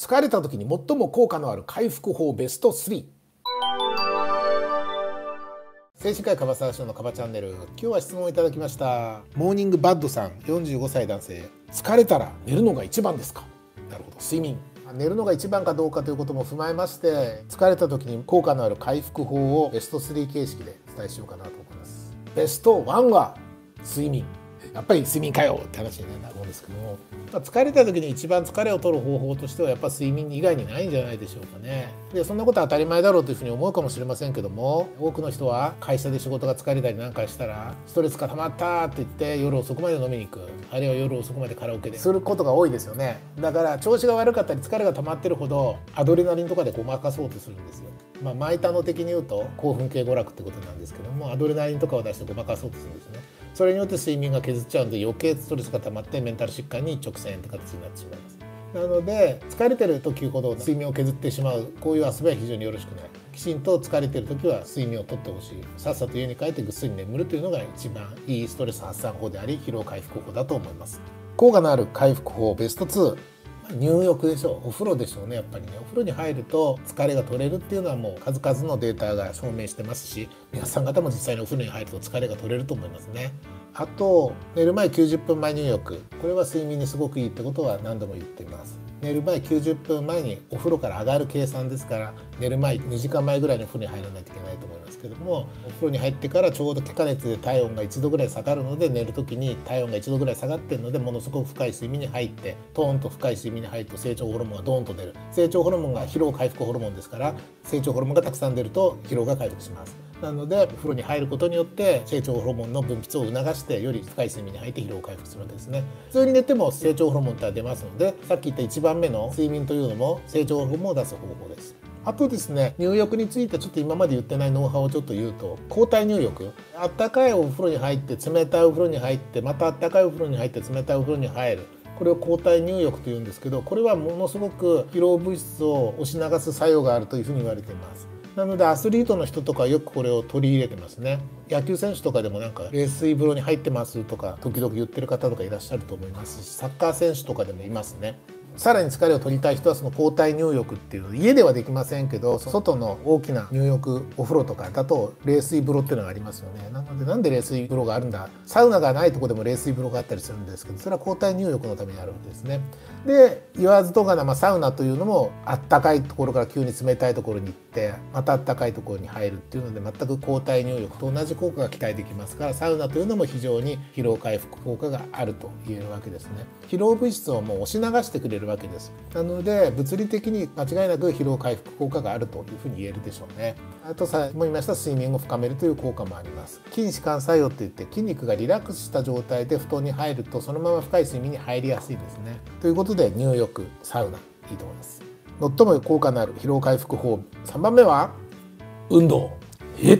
疲れた時に最も効果のある回復法ベスト3精神科医カバサーのカバチャンネル今日は質問いただきました。モーニングバッドさん45歳男性。疲れたら寝るのが一番ですか？なるほど。睡眠。寝るのが一番かどうかということも踏まえまして疲れた時に効果のある回復法をベスト3形式でお伝えしようかなと思います。ベスト1は睡眠。やっぱり睡眠かよって話になるんですけども、まあ、疲れた時に一番疲れを取る方法としてはやっぱ睡眠以外にないんじゃないでしょうかね。でそんなことは当たり前だろうというふうに思うかもしれませんけども多くの人は会社で仕事が疲れたりなんかしたらストレスが溜まったって言って夜遅くまで飲みに行く。あるいは夜遅くまでカラオケで。することが多いですよね。だから調子が悪かったり疲れが溜まってるほどアドレナリンとかでごまかそうとするんですよ。まあ、マイタノ的に言うと興奮系娯楽ってことなんですけどもアドレナリンとかを出してごまかそうとするんですね。それによって睡眠が削っちゃうんで余計ストレスが溜まってメンタル疾患に直線って形になってしまいますなので疲れてる時ほど睡眠を削ってしまう。こういう遊びは非常によろしくない。きちんと疲れてる時は睡眠をとってほしいさっさと家に帰ってぐっすり眠るというのが一番いいストレス発散法であり疲労回復法だと思います。効果のある回復法ベスト2入浴でしょう。お風呂でしょうね。やっぱりね。お風呂に入ると疲れが取れるっていうのはもう数々のデータが証明してますし皆さん方も実際にお風呂に入ると疲れが取れると思いますね。あと寝る前90分前入浴。これは睡眠にすごくいいってことは何度も言っています。寝る前90分前にお風呂から上がる計算ですから寝る前2時間前ぐらいにお風呂に入らないといけないと思いますけどもお風呂に入ってからちょうど気化熱で体温が1度ぐらい下がるので寝る時に体温が1度ぐらい下がってるのでものすごく深い睡眠に入ってトーンと深い睡眠に入ると成長ホルモンがドーンと出る。成長ホルモンが疲労回復ホルモンですから成長ホルモンがたくさん出ると疲労が回復します。なので風呂に入ることによって成長ホルモンの分泌を促してより深い睡眠に入って疲労回復するわけですね。普通に寝ても成長ホルモンって出ますのでさっき言った1番目の睡眠というのも成長ホルモンを出す方法です。あとですね入浴についてちょっと今まで言ってないノウハウをちょっと言うと交代入浴。あったかいお風呂に入って冷たいお風呂に入ってまたあったかいお風呂に入って冷たいお風呂に入る。これを交代入浴というんですけどこれはものすごく疲労物質を押し流す作用があるというふうに言われています。なのでアスリートの人とかよくこれを取り入れてますね。野球選手とかでもなんか冷水風呂に入ってますとか時々言ってる方とかいらっしゃると思いますしサッカー選手とかでもいますね。さらに疲れを取りたい人はその交代入浴っていう家ではできませんけど外の大きな入浴お風呂とかだと冷水風呂っていうのがありますよね。なのでなんで冷水風呂があるんだ？サウナがないとこでも冷水風呂があったりするんですけどそれは交代入浴のためにあるわけですね。で言わずとがな、まあ、サウナというのもあったかいところから急に冷たいところに行ってまたあったかいところに入るっていうので全く交代入浴と同じ効果が期待できますからサウナというのも非常に疲労回復効果があると言えるわけですね。疲労物質をもう押し流してくれるわけです。なので物理的に間違いなく疲労回復効果があるというふうに言えるでしょうね。あとさも言いました睡眠を深めるという効果もあります。筋弛緩作用って言って筋肉がリラックスした状態で布団に入るとそのまま深い睡眠に入りやすいですね。ということで入浴サウナいいと思います。最も効果のある疲労回復法。3番目は運動。えっ？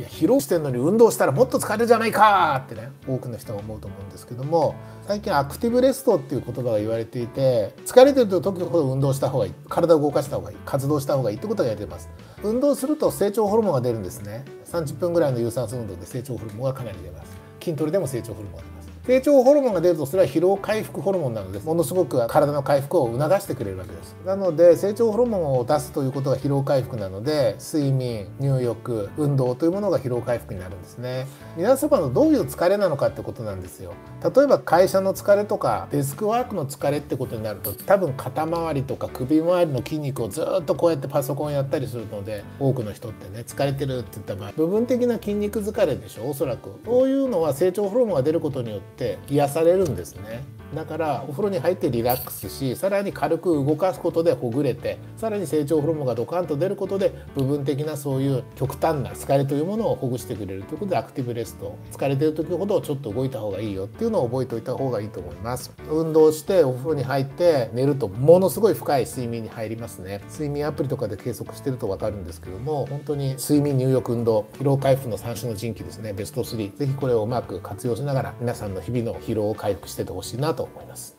いや疲労してるのに運動したらもっと疲れるじゃないかってね多くの人が思うと思うんですけども最近アクティブレストっていう言葉が言われていて疲れてる時ほど運動した方がいい体を動かした方がいい活動した方がいいってことが言われてます。運動すると成長ホルモンが出るんですね。30分ぐらいの有酸素運動で成長ホルモンがかなり出ます。筋トレでも成長ホルモンが出ます。成長ホルモンが出るとそれは疲労回復ホルモンなのでものすごく体の回復を促してくれるわけです。なので成長ホルモンを出すということが疲労回復なので睡眠入浴運動というものが疲労回復になるんですね。皆様のどういう疲れなのかってことなんですよ。例えば会社の疲れとかデスクワークの疲れってことになると多分肩周りとか首周りの筋肉をずっとこうやってパソコンやったりするので多くの人ってね疲れてるって言った場合部分的な筋肉疲れでしょおそらく。そういうのは成長ホルモンが出ることによってって癒されるんですね。だからお風呂に入ってリラックスしさらに軽く動かすことでほぐれてさらに成長ホルモンがドカンと出ることで部分的なそういう極端な疲れというものをほぐしてくれるということでアクティブレスト疲れてる時ほどちょっと動いた方がいいよっていうのを覚えておいた方がいいと思います。運動してお風呂に入って寝るとものすごい深い睡眠に入りますね。睡眠アプリとかで計測してると分かるんですけども本当に睡眠入浴運動疲労回復の3種の神器ですね。ベスト3ぜひこれをうまく活用しながら皆さんの日々の疲労を回復しててほしいなとと思います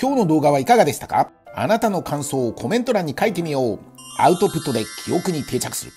今日の動画はいかがでしたか？あなたの感想をコメント欄に書いてみよう。アウトプットで記憶に定着する。